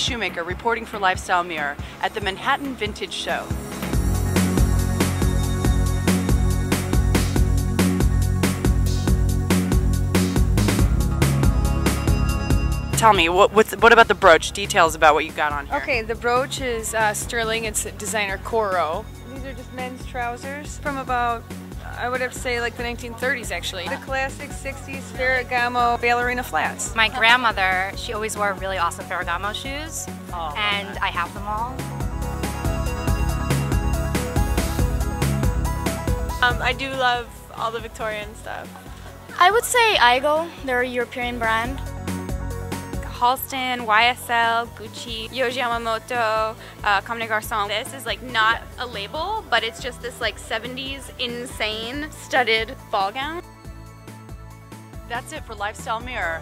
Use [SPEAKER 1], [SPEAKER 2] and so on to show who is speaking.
[SPEAKER 1] Shoemaker reporting for Lifestyle Mirror at the Manhattan Vintage Show. Tell me, what, what about the brooch? Details about what you got on here.
[SPEAKER 2] Okay, the brooch is uh, sterling. It's designer Coro. These are just men's trousers from about, I would have to say, like the 1930s actually. The classic 60s Ferragamo ballerina flats.
[SPEAKER 3] My grandmother, she always wore really awesome Ferragamo shoes,
[SPEAKER 1] Oh,
[SPEAKER 3] and I have them all.
[SPEAKER 4] Um, I do love all the Victorian stuff.
[SPEAKER 5] I would say Igo. They're a European brand.
[SPEAKER 6] Halston, YSL, Gucci, Yohji Yamamoto, uh, Comme des Garçons. This is like not a label, but it's just this like 70s insane studded ball gown.
[SPEAKER 1] That's it for Lifestyle Mirror.